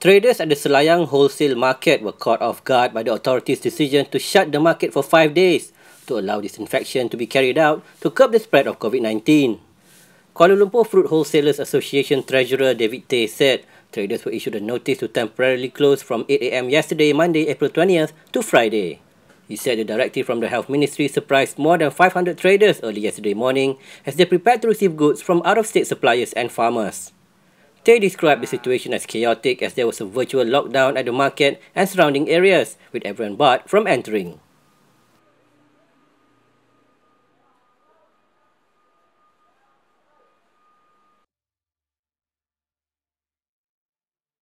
Traders at the Selayang wholesale market were caught off guard by the authorities' decision to shut the market for five days to allow disinfection to be carried out to curb the spread of COVID-19. Kuala Lumpur Fruit Wholesalers Association Treasurer David Tay said traders were issued a notice to temporarily close from 8 a.m. yesterday, Monday, April 20th to Friday. He said the directive from the Health Ministry surprised more than 500 traders early yesterday morning as they prepared to receive goods from out-of-state suppliers and farmers. Tay described the situation as chaotic as there was a virtual lockdown at the market and surrounding areas, with everyone barred from entering.